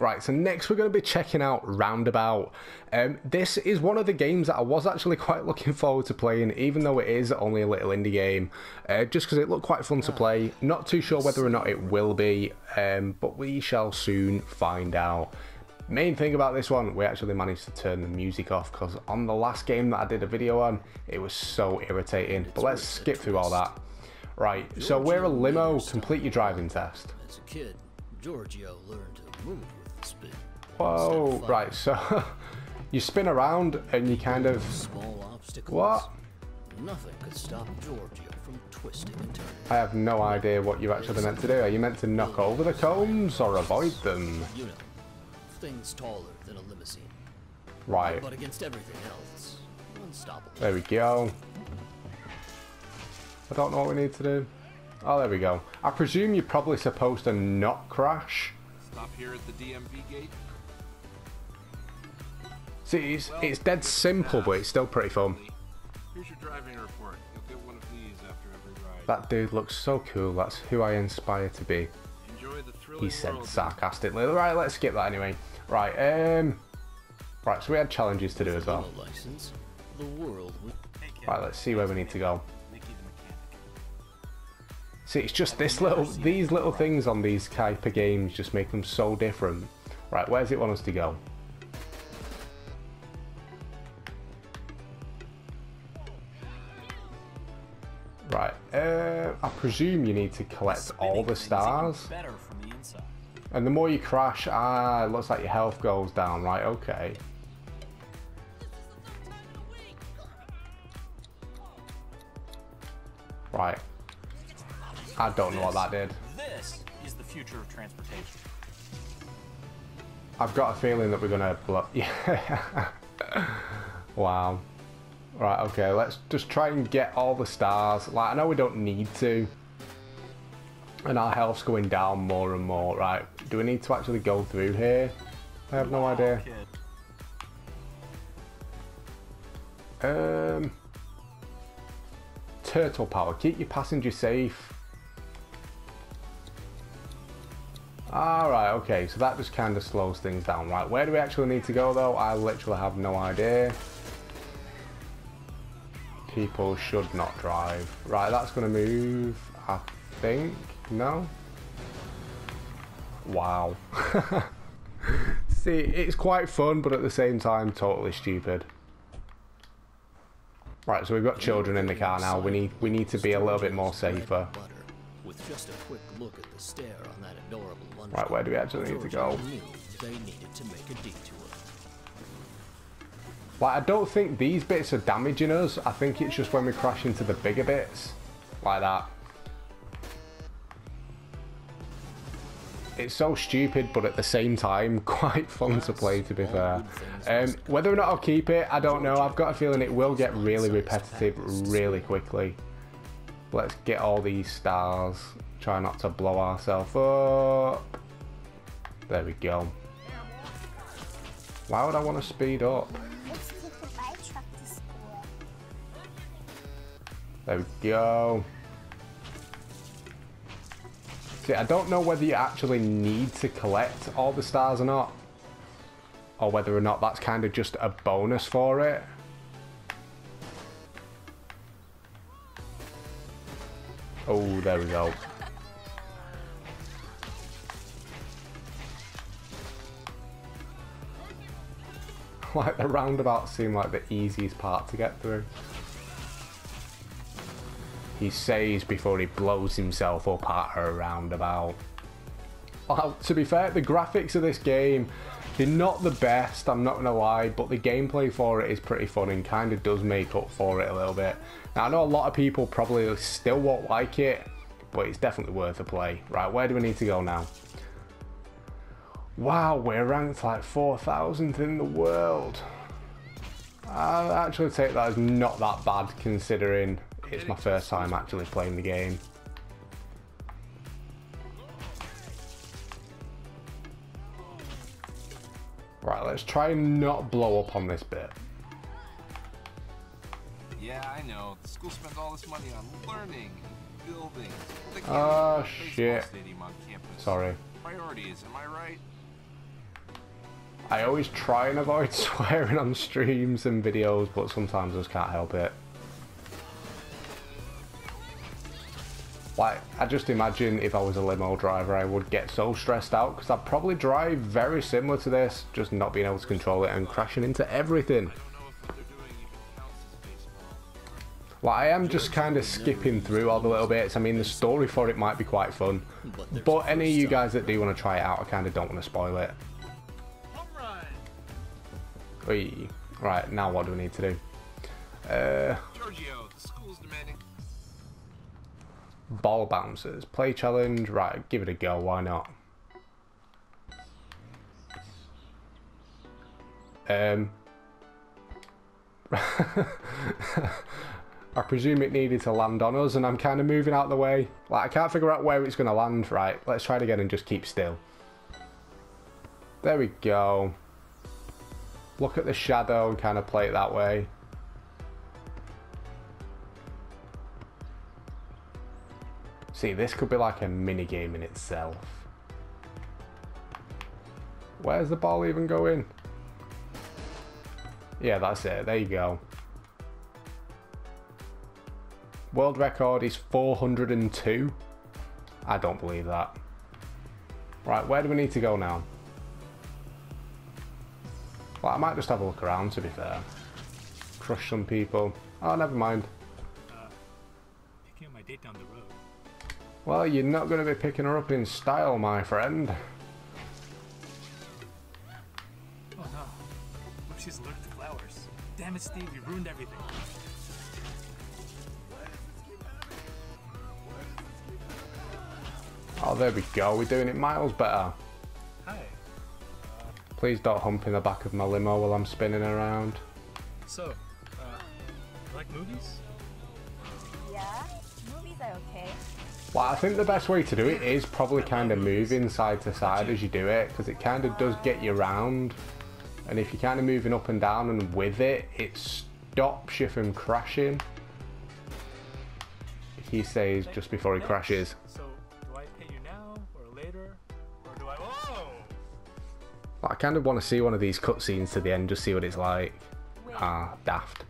Right, so next we're going to be checking out Roundabout. Um, this is one of the games that I was actually quite looking forward to playing, even though it is only a little indie game, uh, just because it looked quite fun to play. Not too sure whether or not it will be, um, but we shall soon find out. Main thing about this one, we actually managed to turn the music off because on the last game that I did a video on, it was so irritating. But let's skip through all that. Right, so we're a limo, complete your driving test. As a kid, Georgio learned to move spin. Whoa, right, so you spin around and you kind of. Small obstacles. What? Nothing could stop Georgio from twisting and turning. I have no idea what you're actually meant to do. Are you meant to knock over the cones or avoid them? You know, things taller than a limousine. Right, But against everything else, unstoppable. there we go. I don't know what we need to do. Oh, there we go. I presume you're probably supposed to not crash. Stop here at the DMV gate. See, it's, it's dead simple, but it's still pretty fun. Here's your driving report. You'll get one of these after every ride. That dude looks so cool. That's who I aspire to be. Enjoy the thrilling He said world. sarcastically. Right, let's skip that anyway. Right, um... Right, so we had challenges to do as well. Limo license, the world would Right, let's see where we need to go. See, it's just this little, these little things on these type of games just make them so different. Right, where's it want us to go? Right, uh, I presume you need to collect all the stars. The. And the more you crash, ah, it looks like your health goes down. Right, okay. Right. I don't know what that did. This is the future of transportation. I've got a feeling that we're gonna blow. Yeah. wow. Right. Okay. Let's just try and get all the stars. Like I know we don't need to, and our health's going down more and more. Right. Do we need to actually go through here? I have no idea. Kid. Um. Turtle power. Keep your passenger safe. Alright, okay, so that just kind of slows things down. Right, where do we actually need to go though? I literally have no idea. People should not drive. Right, that's going to move, I think. No? Wow. See, it's quite fun, but at the same time, totally stupid. Right, so we've got children in the car now. We need we need to be a little bit more safer. With just a quick look at the stare on that adorable lunch. Right, where do we actually need to go? They needed to make a detour. Like, I don't think these bits are damaging us. I think it's just when we crash into the bigger bits. Like that. It's so stupid, but at the same time, quite fun to play, to be fair. Um, whether or not I'll keep it, I don't know. I've got a feeling it will get really repetitive really quickly. Let's get all these stars. Try not to blow ourselves up. There we go. Why would I want to speed up? Let's take the bike truck to school. There we go. See, I don't know whether you actually need to collect all the stars or not. Or whether or not that's kind of just a bonus for it. Oh, there we go. Like the roundabout seemed like the easiest part to get through. He says before he blows himself up at a roundabout. Well, to be fair, the graphics of this game, they're not the best, I'm not going to lie, but the gameplay for it is pretty fun and kind of does make up for it a little bit. Now, I know a lot of people probably still won't like it, but it's definitely worth a play. Right, where do we need to go now? Wow, we're ranked like 4,000th in the world. I'll actually take that as not that bad considering it's my first time actually playing the game. Let's try and not blow up on this bit. Yeah, I know. The school spends all this money on learning and building. Well, Ah, baseball shit. Sorry. Priorities, am I right? I always try and avoid swearing on streams and videos, but sometimes I just can't help it. Like, I just imagine if I was a limo driver, I would get so stressed out because I'd probably drive very similar to this, just not being able to control it and crashing into everything. Like, I am just kind of skipping through all the little bits. I mean, the story for it might be quite fun. But any of you guys that do want to try it out, I kind of don't want to spoil it. Right, now what do we need to do? Uh, Georgio, the school's demanding. Ball bouncers, play challenge, right, give it a go, why not? Um, I presume it needed to land on us and I'm kind of moving out the way. Like, I can't figure out where it's going to land. Right, let's try it again and just keep still. There we go. Look at the shadow and kind of play it that way. See, this could be like a mini game in itself. Where's the ball even going? Yeah, that's it. There you go. World record is 402. I don't believe that. Right, where do we need to go now? Well, I might just have a look around to be fair. Crush some people. Oh, never mind. Well, you're not going to be picking her up in style, my friend. Oh no. What she's allergic to flowers? Damn it, Steve, you ruined everything. Oh, there we go. We're doing it miles better. Hi. Please don't hump in the back of my limo while I'm spinning around. So, uh, you like movies? Yeah, movies are okay. Well, I think the best way to do it is probably kind of moving side to side as you do it, because it kind of does get you round. And if you're kind of moving up and down and with it, it stops you from crashing. He says just before he crashes. So, do I pay you now or later? Or do I. Whoa! I kind of want to see one of these cutscenes to the end, just see what it's like. Wait, Ah, daft.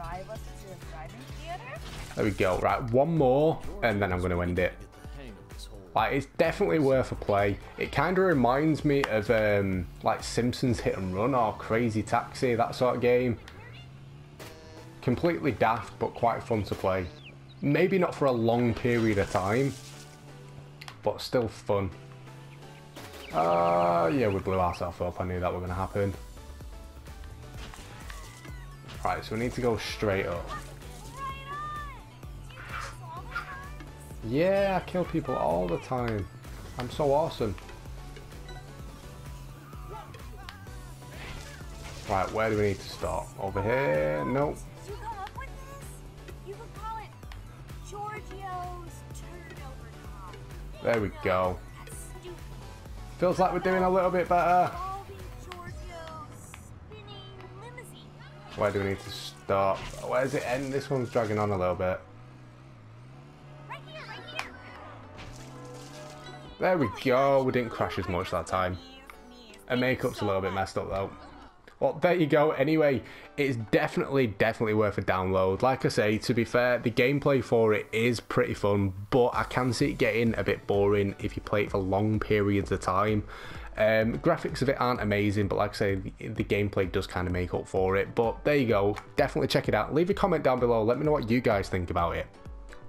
Drive us to the driving theater? There we go. Right, one more, and then I'm going to end it. Like, it's definitely worth a play. It kind of reminds me of um, like Simpsons Hit and Run or Crazy Taxi, that sort of game. Completely daft, but quite fun to play. Maybe not for a long period of time, but still fun. Uh, yeah, we blew ourselves up. I knew that was going to happen. Right, so we need to go straight up. Yeah, I kill people all the time. I'm so awesome. Right, where do we need to start? Over here? Nope. Did you come up with this? You could call it Georgio's turnover time. There we go. Feels like we're doing a little bit better. Where do we need to stop? Where's it end? This one's dragging on a little bit. There we go. We didn't crash as much that time. Her makeup's a little bit messed up though. Well, there you go. Anyway, it's definitely, definitely worth a download. Like I say, to be fair, the gameplay for it is pretty fun, but I can see it getting a bit boring if you play it for long periods of time. Um, graphics of it aren't amazing, but like I say, the, the gameplay does kind of make up for it. But there you go. Definitely check it out. Leave a comment down below. Let me know what you guys think about it.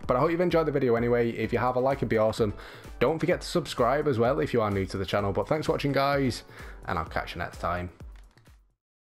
But I hope you've enjoyed the video anyway. If you have, a like it'd be awesome. Don't forget to subscribe as well if you are new to the channel. But thanks for watching, guys, and I'll catch you next time.